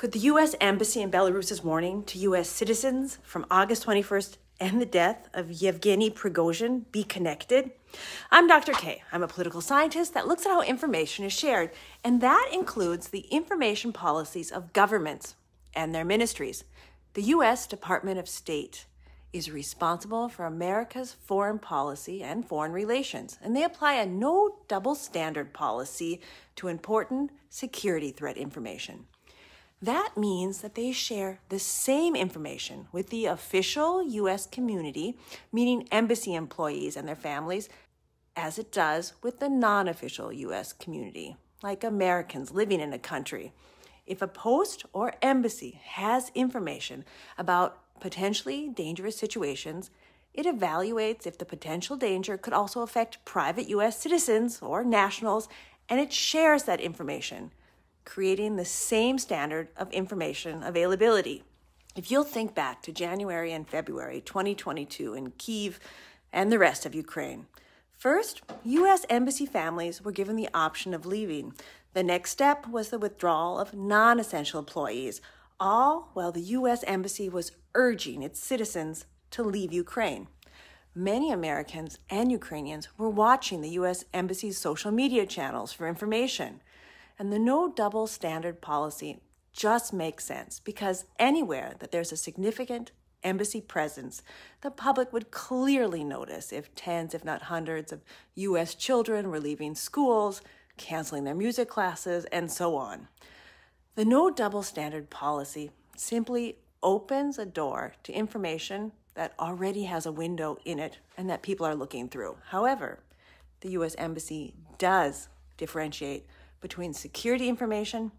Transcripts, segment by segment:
Could the U.S. Embassy in Belarus's warning to U.S. citizens from August 21st and the death of Yevgeny Prigozhin be connected? I'm Dr. K. I'm a political scientist that looks at how information is shared, and that includes the information policies of governments and their ministries. The U.S. Department of State is responsible for America's foreign policy and foreign relations, and they apply a no double standard policy to important security threat information. That means that they share the same information with the official U.S. community, meaning embassy employees and their families, as it does with the non official U.S. community, like Americans living in a country. If a post or embassy has information about potentially dangerous situations, it evaluates if the potential danger could also affect private U.S. citizens or nationals, and it shares that information creating the same standard of information availability. If you'll think back to January and February 2022 in Kiev and the rest of Ukraine, first, U.S. embassy families were given the option of leaving. The next step was the withdrawal of non essential employees, all while the U.S. Embassy was urging its citizens to leave Ukraine. Many Americans and Ukrainians were watching the U.S. Embassy's social media channels for information. And the no double standard policy just makes sense because anywhere that there's a significant embassy presence, the public would clearly notice if tens, if not hundreds, of U.S. children were leaving schools, canceling their music classes, and so on. The no double standard policy simply opens a door to information that already has a window in it and that people are looking through. However, the U.S. Embassy does differentiate between security information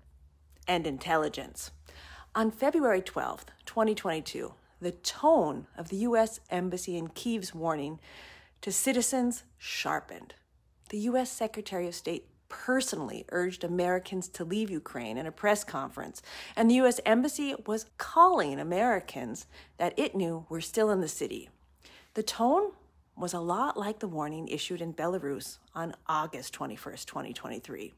and intelligence. On February 12, 2022, the tone of the U.S. Embassy in Kiev's warning to citizens sharpened. The U.S. Secretary of State personally urged Americans to leave Ukraine in a press conference, and the U.S. Embassy was calling Americans that it knew were still in the city. The tone was a lot like the warning issued in Belarus on August 21st, 2023.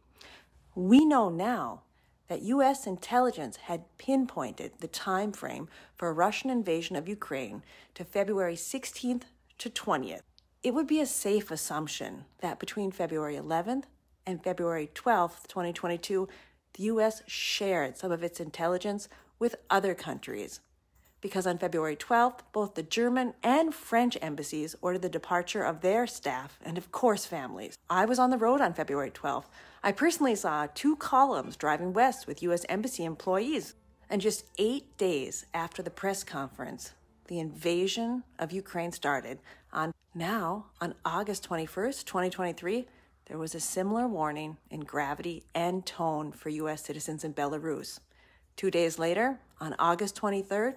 We know now that U.S. intelligence had pinpointed the time frame for a Russian invasion of Ukraine to February 16th to 20th. It would be a safe assumption that between February 11th and February 12th, 2022, the U.S. shared some of its intelligence with other countries. Because on February 12th, both the German and French embassies ordered the departure of their staff and, of course, families. I was on the road on February 12th I personally saw two columns driving west with U.S. Embassy employees. And just eight days after the press conference, the invasion of Ukraine started. On now, on August 21st, 2023, there was a similar warning in gravity and tone for U.S. citizens in Belarus. Two days later, on August 23rd,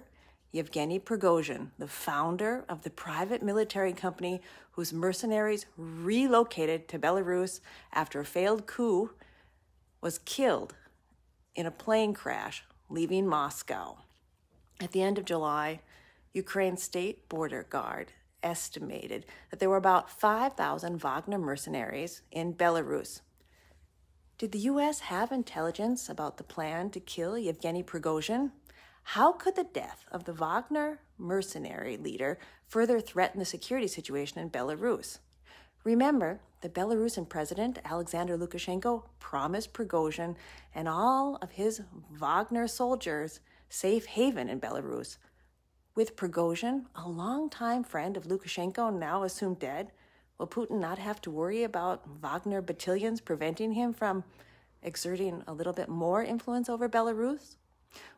Yevgeny Prigozhin, the founder of the private military company whose mercenaries relocated to Belarus after a failed coup, was killed in a plane crash leaving Moscow. At the end of July, Ukraine's state border guard estimated that there were about 5,000 Wagner mercenaries in Belarus. Did the U.S. have intelligence about the plan to kill Yevgeny Prigozhin? How could the death of the Wagner mercenary leader further threaten the security situation in Belarus? Remember, the Belarusian president, Alexander Lukashenko, promised Prigozhin and all of his Wagner soldiers safe haven in Belarus. With Prigozhin, a longtime friend of Lukashenko, now assumed dead, will Putin not have to worry about Wagner battalions preventing him from exerting a little bit more influence over Belarus?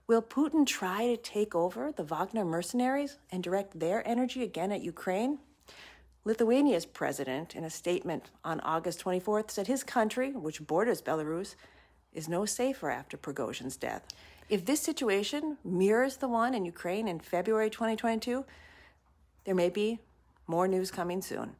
Will Putin try to take over the Wagner mercenaries and direct their energy again at Ukraine? Lithuania's president, in a statement on August 24th, said his country, which borders Belarus, is no safer after Prigozhin's death. If this situation mirrors the one in Ukraine in February 2022, there may be more news coming soon.